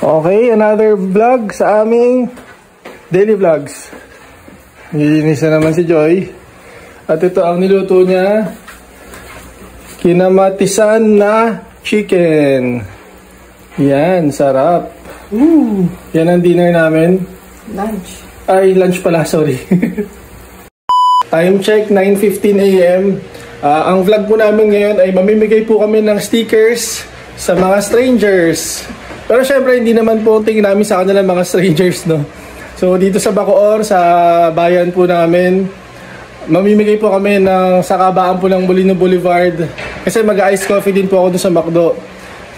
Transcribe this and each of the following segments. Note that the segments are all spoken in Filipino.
Okay, another vlog sa aming daily vlogs. Nilinis na naman si Joy. At ito ang niluto niya. Kinamatisan na chicken. Yan, sarap. Ooh, yan ang dinner namin. Lunch. Ay, lunch pala, sorry. Time check, 9.15 a.m. Ah, ang vlog po namin ngayon ay mamimigay po kami ng stickers sa mga strangers. Pero syempre, hindi naman po tingin namin sa kanila mga strangers, no? So, dito sa Bacoor, sa bayan po namin, mamimigay po kami ng sa kabaan po ng Molino Boulevard. Kasi mag-ice coffee din po ako doon sa McDo.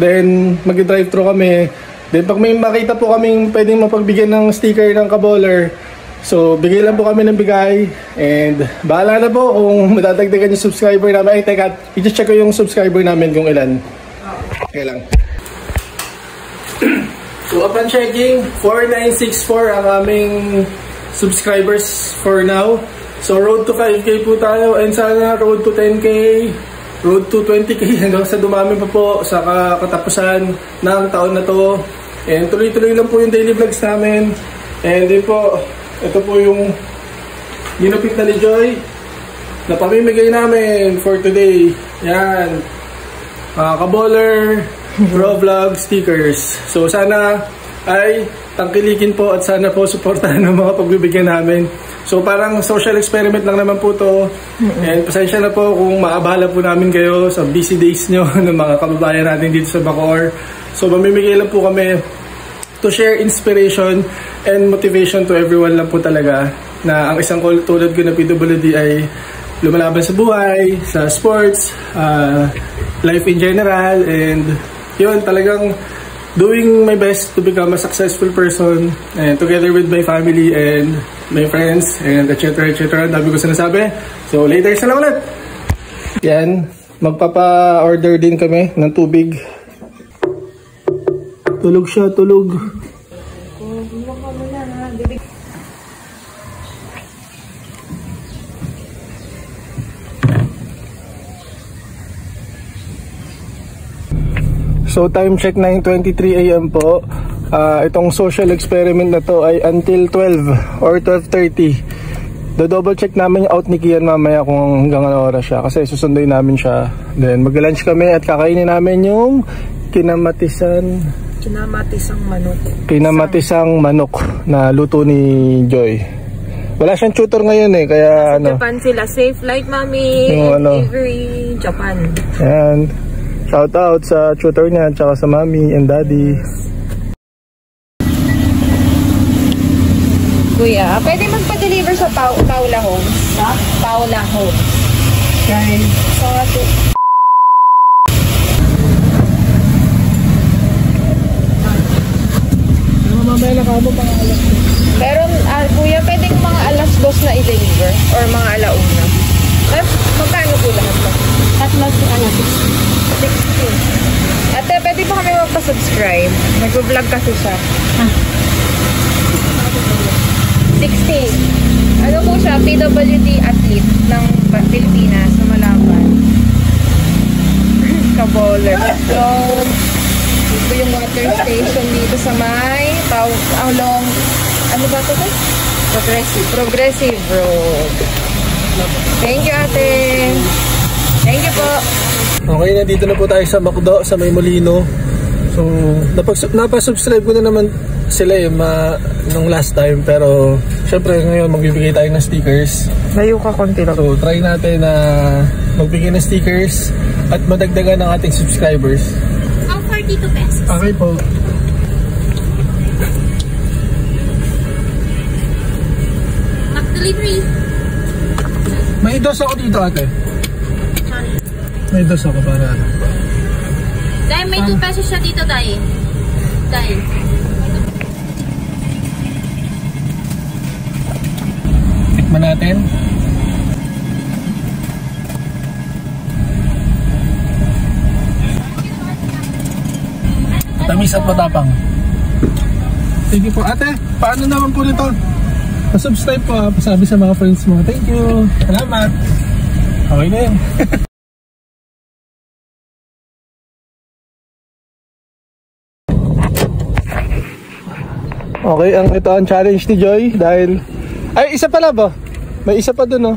Then, mag-drive-thru kami. Then, pag may makita po kaming pwedeng mapagbigyan ng sticker ng kaboller, So, bigay lang po kami ng bigay. And, bahala na po kung madadagdagan yung subscriber namin. Ay, teka, i-check ko yung subscriber namin kung ilan. Okay lang. so, upon checking, 4964 ang aming subscribers for now. So, road to 5K po tayo. And sana road to 10K, road to 20K hanggang sa dumami pa po sa katapusan ng taon na to. And tuloy-tuloy lang po yung daily vlogs namin. And din po, ito po yung ginupit na ni Joy na pamimigay namin for today. Yan. Mga kaboller, raw vlog stickers. So sana ay tangkilikin po at sana po suportahan ng mga pagbibigyan namin. So parang social experiment lang naman po to. And pasensya na po kung maabala po namin kayo sa busy days nyo ng mga kababayan natin dito sa Bacoor. So mamimigay lang po kami to share inspiration and motivation to everyone lang po talaga na ang isang tulad ko na PWD ay lumalaban sa buhay, sa sports, uh, life in general, and yun, talagang doing my best to become a successful person and together with my family and my friends and etc. etc. Dami ko sinasabi. So later, sa lang ulit. Yan, magpapa-order din kami ng tubig. Tulog siya, tulog. So time check 9.23 am po. Uh, itong social experiment na to ay until 12 or 12.30. Do-double check namin yung out ni Kian mamaya kung hanggang ano oras siya. Kasi susunduin namin siya. Then mag-lunch kami at kakainin namin yung kinamatisan Kinamatisang manok. kinamatisang manok na luto ni Joy. Wala siyang tutor ngayon eh, kaya Sa ano. Japan sila. Safe flight, mami. Yung ano. Avery, Japan. Ayan. Shout out sa tutor niya at saka sa mommy and daddy. Kuya, pwede magpa-deliver sa Pau Paula Homes? Sa? Paula Homes. Okay. So, ito. Mamaya na kamo pang alas. Pero, ah, kuya, pwedeng mga alas dos na i-deliver or mga alauna. Eh, magkano po lahat ba? Tatlo si ano? 16. Ate, pwede pa kami magpa-subscribe? Nag-vlog kasi siya. 16. Ano po siya? PWD athlete ng Ba- Pilipinas sa Malaban. Kaboler. So, ito yung water station dito sa may Pau, along, ano ba ito? Progressive. Progressive Road. Thank you, ate. Thank you po. Okay, nandito na po tayo sa Macdo, sa May Molino. So, napag napasubscribe ko na naman sila eh, ma, nung last time. Pero, syempre ngayon magbibigay tayo ng stickers. Layo ka konti lang. So, try natin na magbigay ng stickers at madagdagan ng ating subscribers. How 42 pesos? Okay po. Mac delivery. May dos ako dito ate. May dos ako para ano. Dahil may 2 pesos siya dito, dahil. Dahil. Tikman natin. Tamis at matapang. Thank you po. Ate, paano naman po nito? Pa-subscribe po ha. Pasabi sa mga friends mo. Thank you. Salamat. Okay na yun. Okay, ang ito ang challenge ni Joy dahil ay isa pala ba? May isa pa dun oh.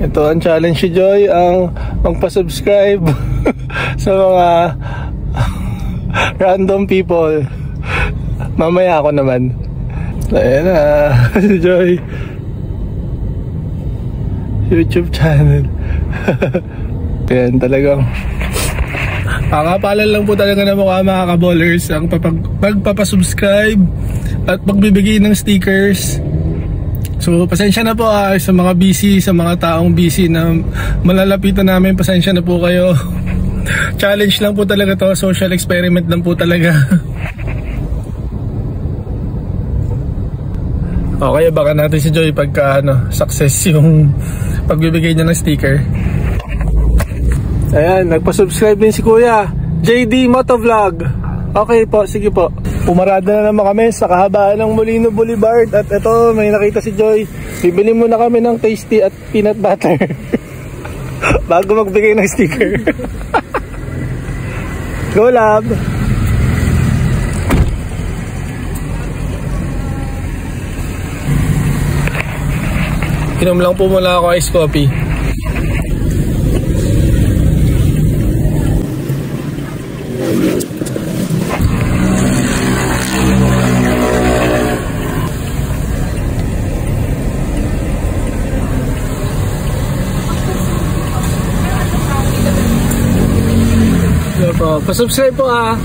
Ito ang challenge ni Joy ang magpa-subscribe sa mga random people. Mamaya ako naman. Ayan na, si Joy. YouTube channel. Ayan talagang Kakapalan lang po talaga ng mukha mga kaballers ang pagpapasubscribe at pagbibigay ng stickers. So pasensya na po ah, sa mga busy, sa mga taong busy na malalapitan namin, pasensya na po kayo. Challenge lang po talaga to, social experiment lang po talaga. Okay, baka natin si Joy pagka ano, success yung pagbibigay niya ng sticker. Ayan, nagpa-subscribe din si Kuya. JD Motovlog. Okay po, sige po. Pumarada na naman kami sa kahabaan ng Molino Boulevard at ito, may nakita si Joy. Bibili muna kami ng tasty at peanut butter. Bago magbigay ng sticker. Go lab! Inom lang po muna ako ice coffee. Yo po, pasubscribe po ah.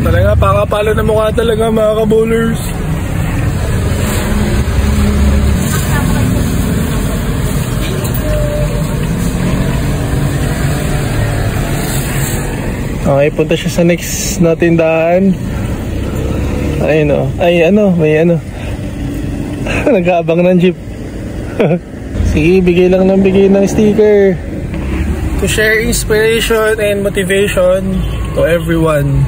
Talaga, pakapalo na mukha talaga mga kabowlers. Okay, punta siya sa next na tindahan. Ayun o. Ay, ano, may ano. Nag-aabang ng jeep. Sige, bigay lang ng bigay ng sticker. To share inspiration and motivation to everyone.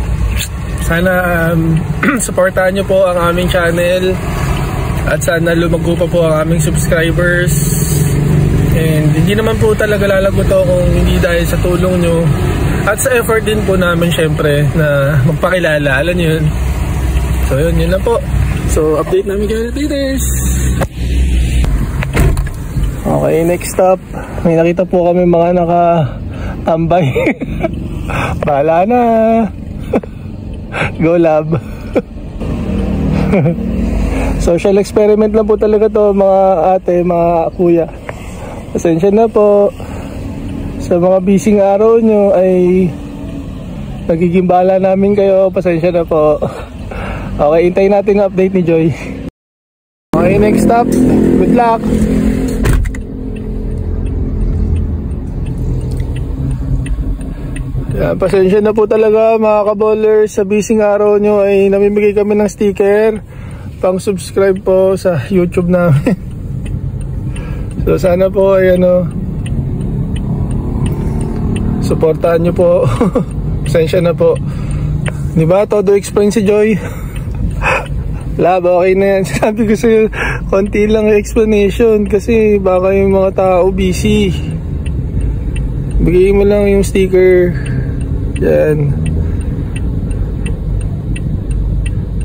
Sana um, supportahan nyo po ang aming channel at sana lumago pa po ang aming subscribers. And hindi naman po talaga lalago to kung hindi dahil sa tulong nyo at sa effort din po namin syempre na magpakilala. Alam nyo yun. So yun, yun lang po. So update namin kayo leaders. Okay, next stop. May nakita po kami mga nakatambay. Bahala na. Go lab. Social experiment lang po talaga to mga ate, mga kuya. Pasensya na po sa mga busy araw nyo ay nagiging bala namin kayo. Pasensya na po. Okay, hintayin natin ang update ni Joy. Okay, next stop. Good luck. Yan, pasensya na po talaga mga kabowlers sa busy araw nyo ay namimigay kami ng sticker pang subscribe po sa YouTube namin. so sana po ay ano Suportahan nyo po. Pasensya na po. Di ba? Todo explain si Joy. Lab, okay na yan. Sabi ko sa'yo, konti lang explanation kasi baka yung mga tao busy. Bigay mo lang yung sticker. Yan.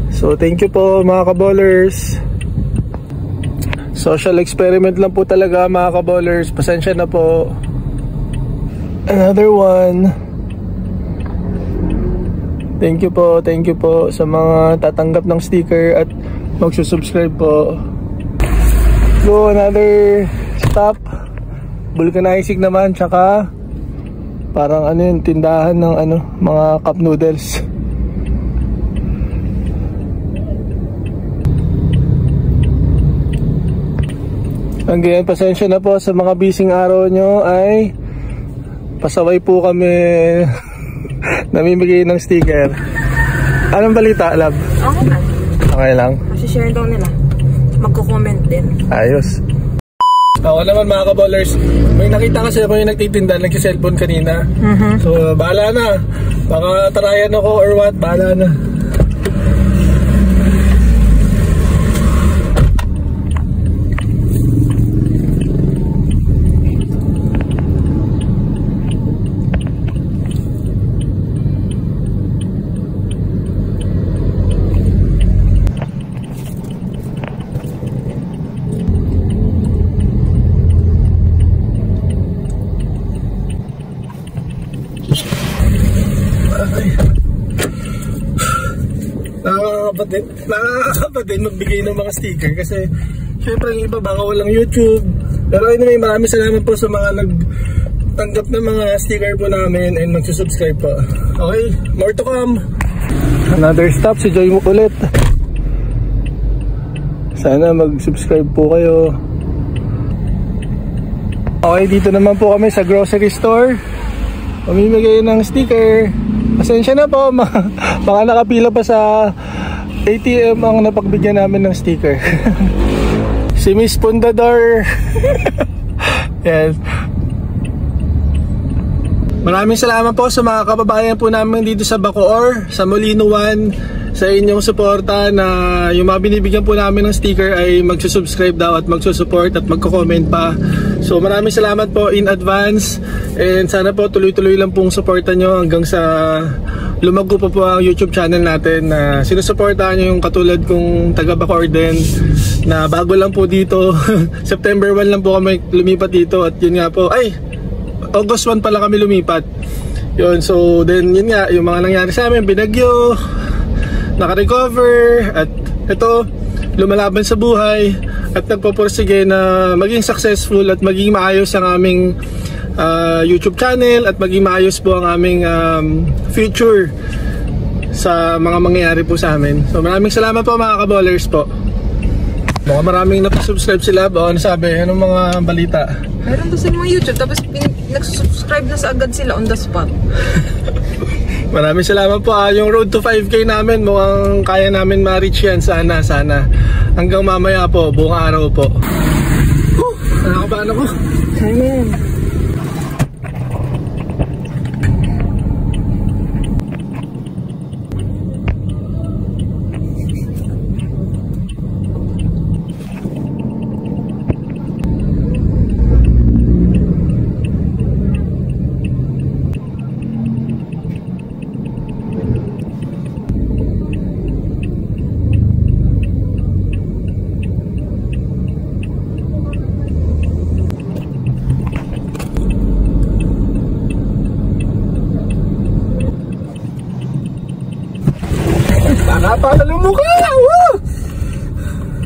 So, thank you po mga kabowlers. Social experiment lang po talaga mga kabowlers. Pasensya na po. Another one. Thank you po, thank you po sa mga tatanggap ng sticker at magsusubscribe po. So, another stop. Vulcanizing naman, tsaka parang ano yun, tindahan ng ano, mga cup noodles. Hanggang pasensya na po sa mga bising araw nyo ay pasaway po kami namimigay ng sticker. Anong balita, love? Okay lang. Okay lang. Kasi share daw nila. Magko-comment din. Ayos. Ako naman mga kaballers, may nakita kasi ako yung nagtitinda, nagsiselfone kanina. So, bahala na. Baka tarayan ako or what, bahala na. Nakakapatid, nakakapatid magbigay ng mga sticker kasi syempre yung iba baka walang YouTube. Pero anyway, maraming salamat po sa mga nag tanggap ng mga sticker po namin and magsusubscribe po. Okay, more to come. Another stop si Joy mo ulit. Sana mag-subscribe po kayo. Okay, dito naman po kami sa grocery store. Pamimigay ng sticker. Pasensya na po, baka nakapila pa sa ATM ang napagbigyan namin ng sticker. si Miss Pundador. yes. Maraming salamat po sa mga kababayan po namin dito sa Bacoor, sa Molino 1, sa inyong suporta na yung mga binibigyan po namin ng sticker ay magsusubscribe daw at magsusupport at magko-comment pa. So maraming salamat po in advance and sana po tuloy-tuloy lang pong suporta nyo hanggang sa lumago po po ang YouTube channel natin na sinusuportahan nyo yung katulad kong taga Bacoor din na bago lang po dito. September 1 lang po kami lumipat dito at yun nga po, ay August 1 pala kami lumipat. Yun, so then yun nga, yung mga nangyari sa amin, binagyo, naka-recover, at ito, lumalaban sa buhay, at nagpo-porsige na maging successful at maging maayos ang aming uh, YouTube channel at maging maayos po ang aming um, future sa mga mangyayari po sa amin. So maraming salamat po mga kabolers po. Mukhang maraming napasubscribe sila. Baka ano sabi? Anong mga balita? Meron doon sa mga YouTube, tapos nagsusubscribe na sa agad sila on the spot. Maraming salamat po ah. Yung road to 5k namin, mukhang kaya namin ma-reach yan. Sana, sana. Hanggang mamaya po, buong araw po. Huh, nakakabahan ako. Amen. Nakapakal ang mukha! Woo!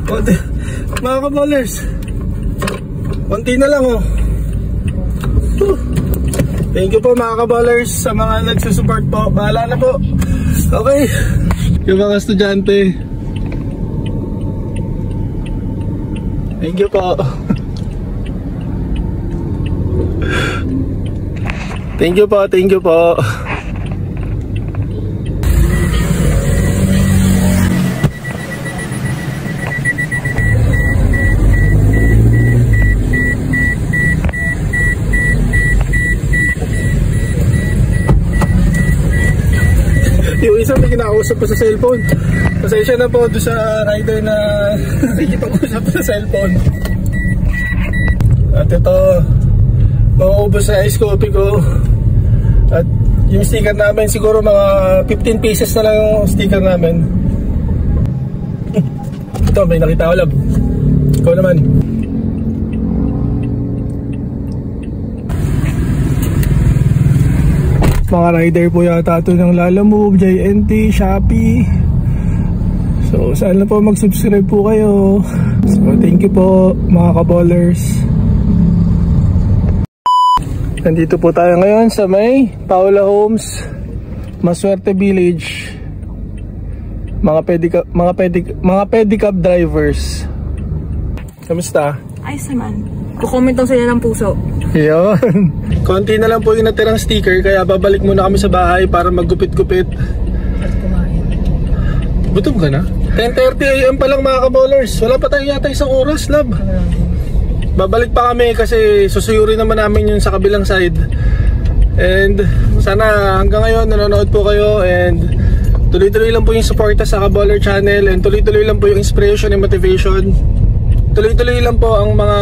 Konti. Mga kaballers. Konti na lang oh. Thank you po mga kaballers sa mga nagsusupport po. Bahala na po. Okay. Yung mga estudyante. Thank you po. Thank you po, thank you po. Kinakausap pa sa cellphone. Pasensya na po doon sa rider na nakikipag-usap sa cellphone. At ito, mauubos sa ice coffee ko. At yung sticker namin, siguro mga 15 pieces na lang yung sticker namin. ito, may nakita ko lab. Ikaw naman. Mga rider po yata ito ng Lalamove, JNT, Shopee so saan na po mag-subscribe po kayo so thank you po mga kaballers nandito po tayo ngayon sa may Paula Homes Maswerte Village mga pedicab mga pedicab mga pedicab drivers kamusta? Ayos naman. Kukomment lang sila ng puso. Yun. Konti na lang po yung natirang sticker kaya babalik muna kami sa bahay para maggupit-gupit. Gutom ka na? 10.30 am pa lang mga kaballers. Wala pa tayo yata isang oras, lab. Babalik pa kami kasi susuyurin naman namin yung sa kabilang side. And sana hanggang ngayon nanonood po kayo and tuloy-tuloy lang po yung suporta sa Kaballer channel and tuloy-tuloy lang po yung inspiration and motivation. Tuloy-tuloy lang po ang mga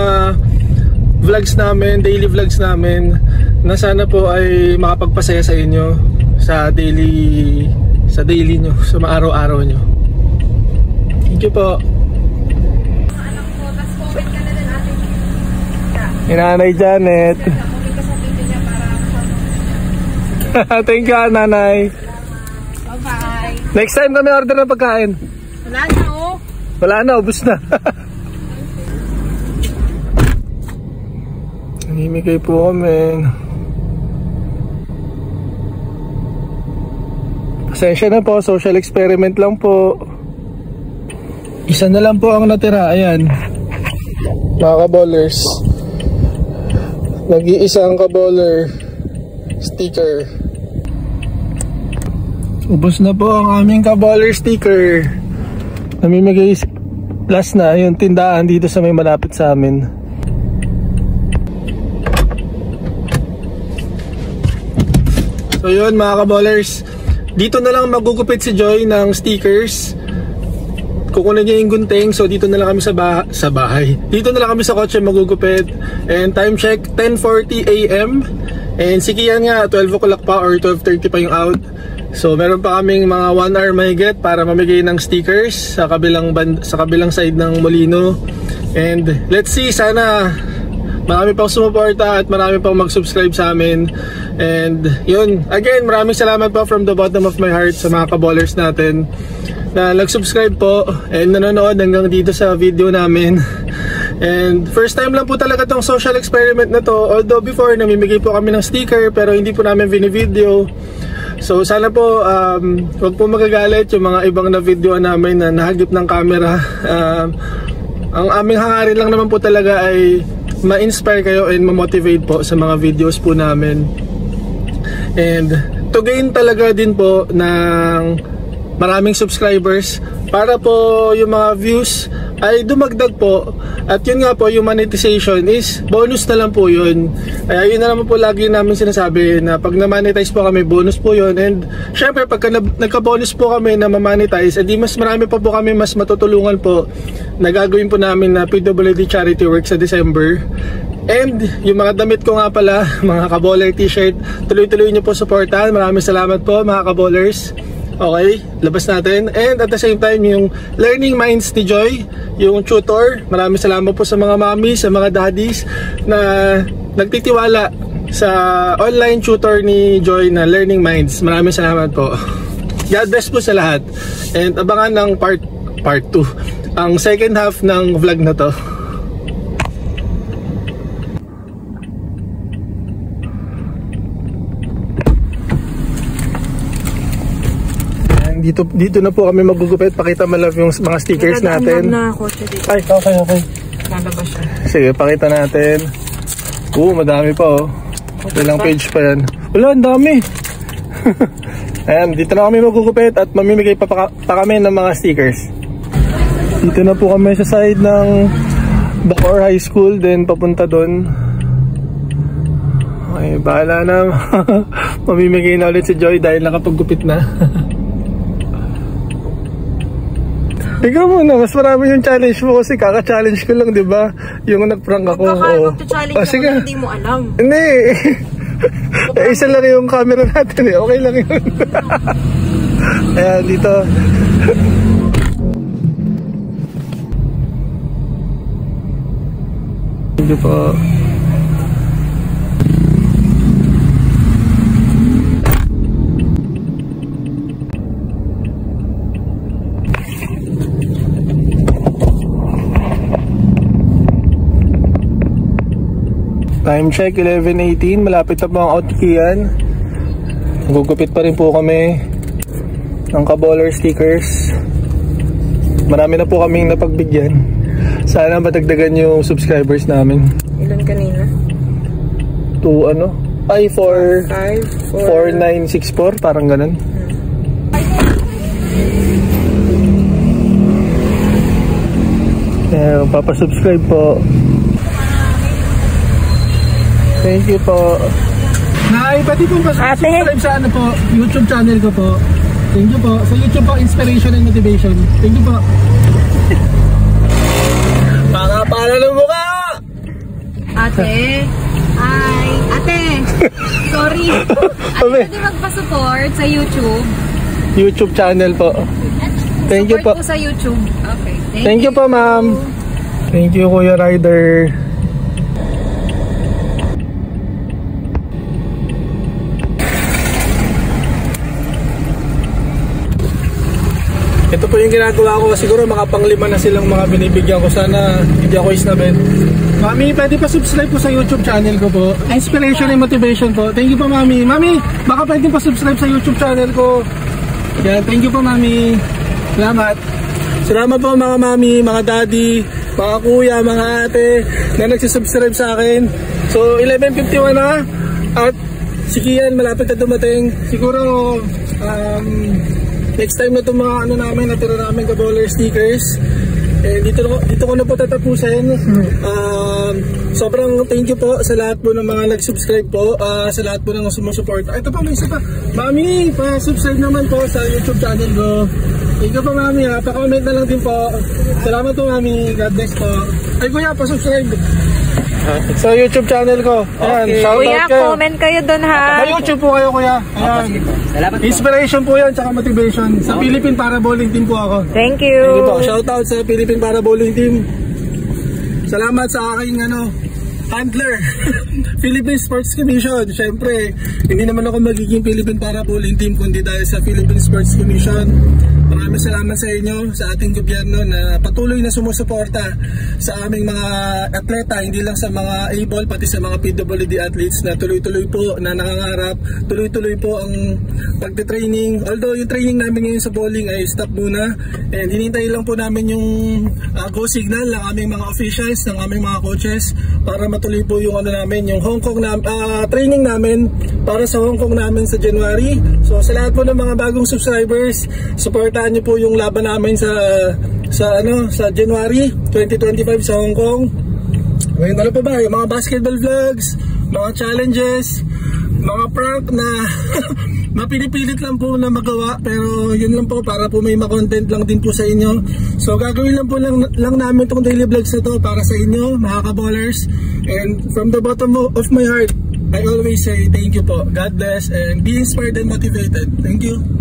vlogs namin, daily vlogs namin na sana po ay makapagpasaya sa inyo sa daily sa daily nyo, sa maaraw-araw nyo. Thank you po. Inanay Janet. Thank you, nanay. Bye-bye. Next time kami order ng pagkain. Wala na oh. Wala na, ubus na. Namimigay po kami. Pasensya na po, social experiment lang po. Isa na lang po ang natira, ayan. Mga kabowlers. Nag-iisang kabowler sticker. Ubus na po ang aming kabowler sticker. Namimigay last na yung tindahan dito sa may malapit sa amin. So yun mga kabowlers, dito na lang magugupit si Joy ng stickers. Kukunin niya yung gunting, so dito na lang kami sa, bah sa bahay. Dito na lang kami sa kotse magugupit. And time check, 10.40 a.m. And si Kian nga, 12 o'clock pa or 12.30 pa yung out. So meron pa kaming mga 1 hour may get para mamigay ng stickers sa kabilang band sa kabilang side ng Molino. And let's see sana marami pang sumuporta at marami pang mag-subscribe sa amin. And yun, again, maraming salamat po from the bottom of my heart sa mga kaballers natin na nag-subscribe po and nanonood hanggang dito sa video namin. And first time lang po talaga tong social experiment na to. Although before, namimigay po kami ng sticker pero hindi po namin video. So sana po um, wag po magagalit yung mga ibang na video namin na nahagip ng camera. Um, ang aming hangarin lang naman po talaga ay ma-inspire kayo and ma-motivate po sa mga videos po namin. And to gain talaga din po ng maraming subscribers para po yung mga views ay dumagdag po at yun nga po yung monetization is bonus na lang po yun kaya yun na naman po lagi namin sinasabi na pag na-monetize po kami bonus po yun and syempre pagka nagka-bonus po kami na ma-monetize edi mas marami pa po kami mas matutulungan po na gagawin po namin na PWD charity work sa December And yung mga damit ko nga pala, mga kaboller t-shirt, tuloy-tuloy nyo po supportahan. Maraming salamat po mga kabollers. Okay, labas natin. And at the same time, yung Learning Minds ni Joy, yung tutor. Maraming salamat po sa mga mami, sa mga daddies na nagtitiwala sa online tutor ni Joy na Learning Minds. Maraming salamat po. God bless po sa lahat. And abangan ng part part 2. Ang second half ng vlog na to. Dito dito na po kami magugupit. Pakita mo lang yung mga stickers natin. na kotse dito. Ay, okay, okay. Lalabas siya. Sige, pakita natin. Oo, madami pa oh. Ilang page pa yan. Wala, ang dami. Ayan, dito na kami magugupit at mamimigay pa, pa, pa kami ng mga stickers. Dito na po kami sa side ng Bacoor High School, then papunta doon. Okay, bahala na. mamimigay na ulit si Joy dahil nakapaggupit na. Ikaw muna, mas marami yung challenge mo kasi kaka-challenge ko lang, di ba? Yung nag-prank ako. Magkakaroon oh. challenge oh, sige. hindi mo alam. Hindi. eh, isa lang yung camera natin eh. Okay lang yun. Ayan, dito. Thank you po. Time check 11.18 Malapit na po ang outkian. Gugupit pa rin po kami Ng kaboller stickers. Marami na po kaming napagbigyan. Sana matagdagan yung subscribers namin. Ilan kanina? 2 ano? Ay 4 4964 Parang ganun. Eh, papasubscribe po Thank you po. Nay, pati po ba subscribe sa ano po, YouTube channel ko po. Thank you po. Sa YouTube po, Inspiration and Motivation. Thank you po. Para ng mukha! Ate. Hi. Ate. Sorry. Ate, pwede magpa-support sa YouTube. YouTube channel po. Thank you po. Support po sa YouTube. Okay. Thank, Thank you. you po, ma'am. Thank you, Kuya Rider. Ito po yung ginagawa ko. Siguro makapanglima na silang mga binibigyan ko. Sana hindi ako isnabit. Mami, pwede pa subscribe po sa YouTube channel ko po. Inspiration and motivation po. Thank you po, Mami. Mami, baka pwede pa subscribe sa YouTube channel ko. Yan, thank you po, Mami. Salamat. Salamat po mga mami, mga daddy, mga kuya, mga ate na nagsisubscribe sa akin. So, 11.51 na. At si Kian, malapit na dumating. Siguro, um, next time na itong mga ano namin, natira namin ka-baller stickers. Eh, dito, dito ko na po tatapusin. Um, sobrang thank you po sa lahat po ng mga nag-subscribe po, ah, sa lahat po ng sumusuporta. Ito pa, may isa pa. Mami, pa-subscribe naman po sa YouTube channel ko. Thank you po, Mami. Ha. Pa-comment na lang din po. Salamat po, Mami. God bless po. Ay, Kuya, pa-subscribe. Sa YouTube channel ko. Ayan, Okay. shoutout Kuya, kayo. comment kayo doon ha. May YouTube po kayo, Kuya. Ayan. Salamat po. Inspiration po yan, tsaka motivation. Sa Philippine Para Bowling Team po ako. Thank Thank you po. you. Shoutout sa Philippine Para Bowling Team. Salamat sa aking ano, handler. Philippine Sports Commission. Siyempre, hindi naman ako magiging Philippine Para Bowling Team kundi dahil sa Philippine Sports Commission. Maraming salamat sa inyo, sa ating gobyerno na patuloy na sumusuporta sa aming mga atleta, hindi lang sa mga able, pati sa mga PWD athletes na tuloy-tuloy po na nangangarap, tuloy-tuloy po ang pagte-training. Although yung training namin ngayon sa bowling ay stop muna and hinintay lang po namin yung uh, go signal ng aming mga officials, ng aming mga coaches para matuloy po yung ano namin, yung Hong Kong na, ah, training namin para sa Hong Kong namin sa January. So sa lahat po ng mga bagong subscribers, supportahan niyo po yung laban namin sa sa ano sa January 2025 sa Hong Kong. Ngayon ano pa ba? Yung mga basketball vlogs, mga challenges, mga prank na mapinipilit lang po na magawa pero yun lang po para po may ma-content lang din po sa inyo. So gagawin lang po lang, lang namin tong daily vlogs na to para sa inyo mga kaballers. And from the bottom of my heart, I always say thank you po. God bless and be inspired and motivated. Thank you.